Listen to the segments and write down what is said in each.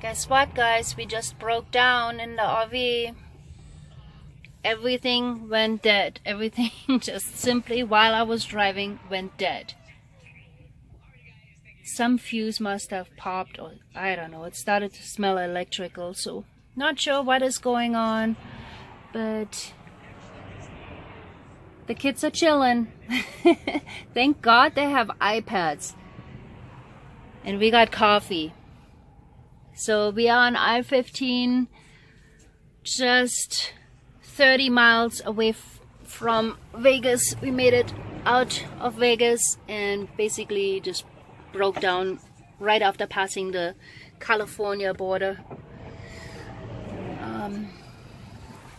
Guess what, guys? We just broke down in the RV. Everything went dead. Everything just simply while I was driving went dead. Some fuse must have popped, or I don't know. It started to smell electrical, so not sure what is going on, but the kids are chilling. Thank God they have iPads. And we got coffee. So we are on I-15, just 30 miles away from Vegas. We made it out of Vegas and basically just broke down right after passing the California border. Um,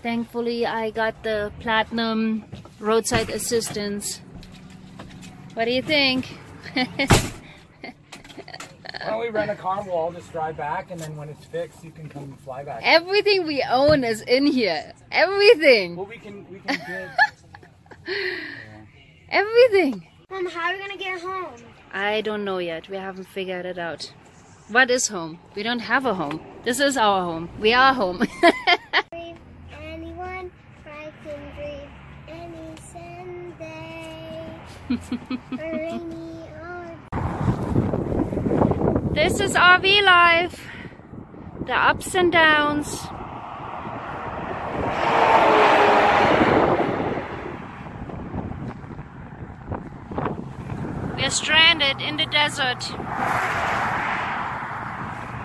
thankfully, I got the platinum roadside assistance. What do you think? Why don't we rent a car? We'll all just drive back, and then when it's fixed, you can come fly back. Everything we own is in here. Everything. Well, we can we can bid. Everything. Mom, how are we gonna get home? I don't know yet. We haven't figured it out. What is home? We don't have a home. This is our home. We are home. Anyone, I can breathe any Sunday. Rainy or this is RV life. The ups and downs. We're stranded in the desert.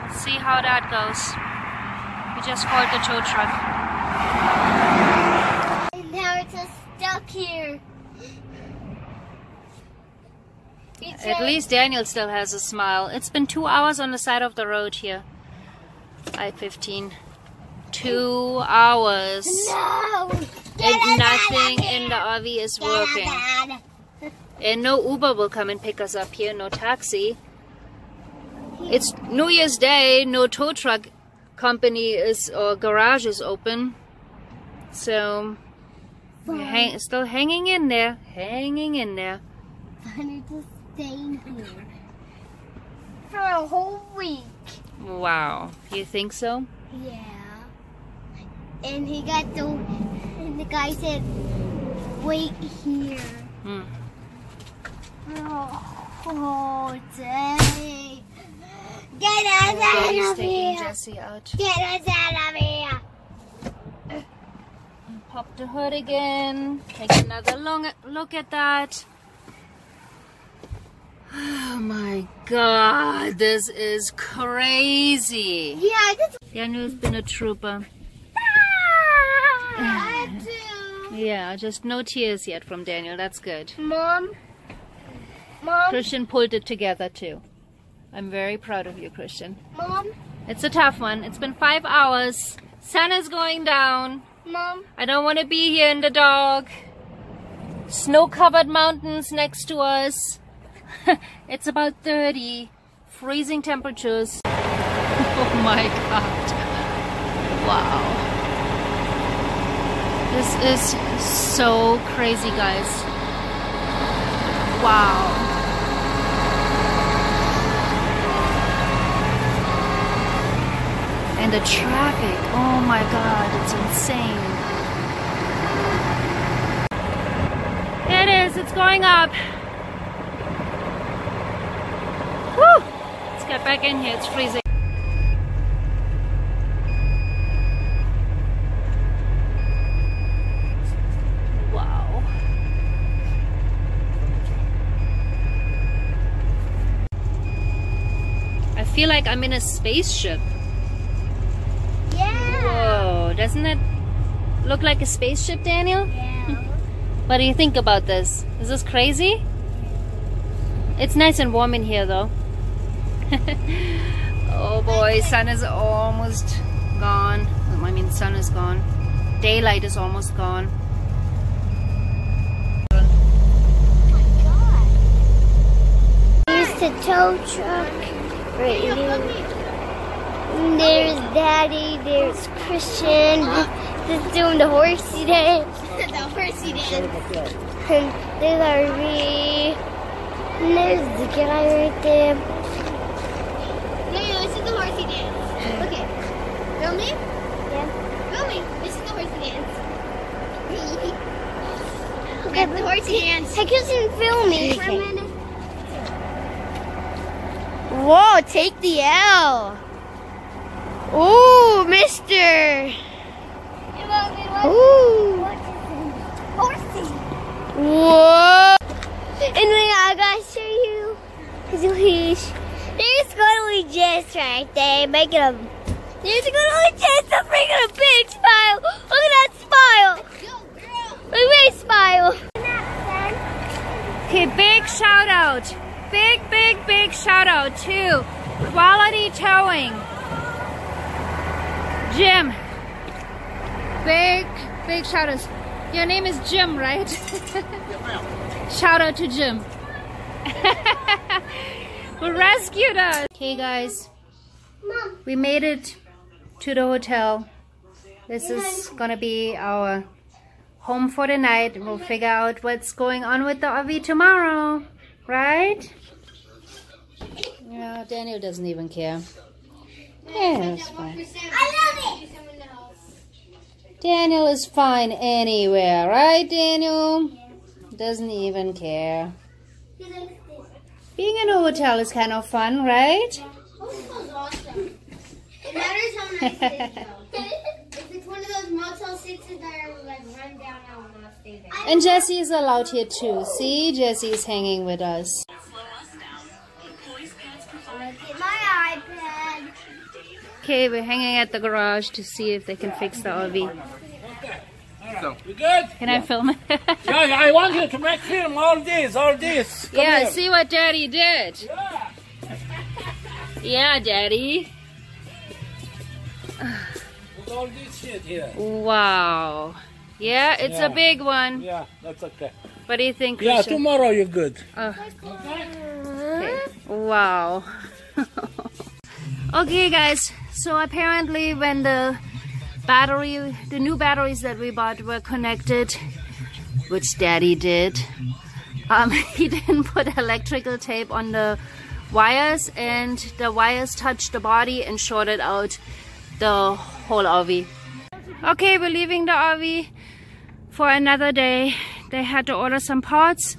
Let's see how that goes. We just called the tow truck. And now we're just stuck here. We At least Daniel still has a smile. It's been two hours on the side of the road here. I-15. Two hours. No! And nothing in the RV is working. And no Uber will come and pick us up here, no taxi. It's New Year's Day, no tow truck company is or garage is open. So we're hang, still hanging in there, hanging in there. Staying here for a whole week. Wow, you think so? Yeah. And he got the, and the guy said, wait here. Hmm. Oh, oh day. Get us Daddy's out of here. Jesse out. Get us out of here. Pop the hood again. Take another long look at that. Oh my god, this is crazy. Yeah, this Daniel's been a trooper. Ah, I. Yeah, just no tears yet from Daniel. That's good. Mom. Mom. Christian pulled it together too. I'm very proud of you, Christian. Mom. It's a tough one. It's been five hours. Sun is going down. Mom. I don't want to be here in the dark. Snow covered mountains next to us. it's about 30. Freezing temperatures. oh my god. Wow. This is so crazy, guys. Wow. And the traffic, oh my god, it's insane. It is, it's going up. Woo! Let's get back in here, it's freezing. Wow. I feel like I'm in a spaceship. Yeah. Whoa, doesn't it look like a spaceship, Daniel? Yeah. What do you think about this? Is this crazy? It's nice and warm in here though. oh boy, sun is almost gone. I mean, sun is gone. Daylight is almost gone. Oh Here's the tow truck right here. There's Daddy, there's Christian, just doing the horsey dance. the horsey dance. And there's RV. And there's the guy right there. Yeah, this is the horsey dance. Film me? Yeah. Me. This is the horse dance. okay, the horse dance. I couldn't film me minute. Whoa, take the L. Ooh, mister. Ooh. Whoa. And then I gotta show you his leash. There's gonna be Jess right there, making a. There's gonna be Jess that's making a big smile. Look at that smile. Look at smile. Okay, big shout out. Big, big, big shout out to Quality Towing. Jim. Big, big shout out. Your name is Jim, right? shout out to Jim. Who rescued us. Okay, guys. We made it to the hotel. This is gonna be our home for the night. We'll figure out what's going on with the RV tomorrow, right? Yeah, Daniel doesn't even care. Yeah, it's fine. I love it. Daniel is fine anywhere, right, Daniel? Doesn't even care. Being in a hotel is kind of fun, right? Hotel's awesome. It matters how nice it is, though. if it's one of those Motel 6s that are like run down, I will not stay there. And Jesse is allowed here too. See, Jesse is hanging with us. Get my iPad. Okay, we're hanging at the garage to see if they can fix the RV. So, you good? Can I film it? Yeah, I want you to make film all this, all this. Come yeah, here. see what Daddy did. Yeah. Yeah, Daddy. All this shit here. Wow. Yeah, it's Yeah. a big one. Yeah, that's okay. What do you think, Yeah, tomorrow you're good. Oh, Okay? okay. Wow. okay, guys. So apparently, when the battery, the new batteries that we bought were connected, which Daddy did, um, he didn't put electrical tape on the wires, and the wires touched the body and shorted out the whole RV. Okay, we're leaving the RV for another day. They had to order some parts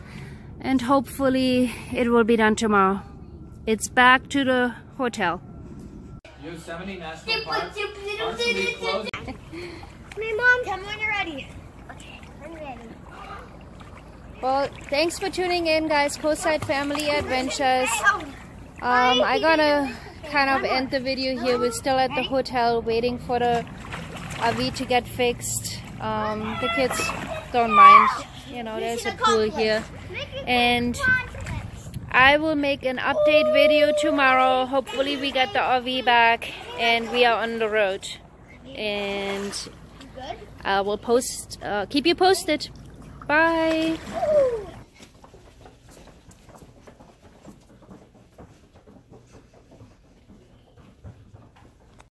and hopefully it will be done tomorrow. It's back to the hotel. Yosemite National Dip, Park. dip, dip, Parks dip, will be dip, closed. My mom, tell me when you're ready. Okay, I'm ready. Well, thanks for tuning in, guys. Coastside Family Adventures. Um, I gotta kind of end the video here. We're still at the hotel waiting for the RV to get fixed. Um, the kids don't mind. You know, there's a pool here. And I will make an update video tomorrow. Hopefully we get the RV back and we are on the road. And I will post, uh, keep you posted. Bye.